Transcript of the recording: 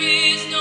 is no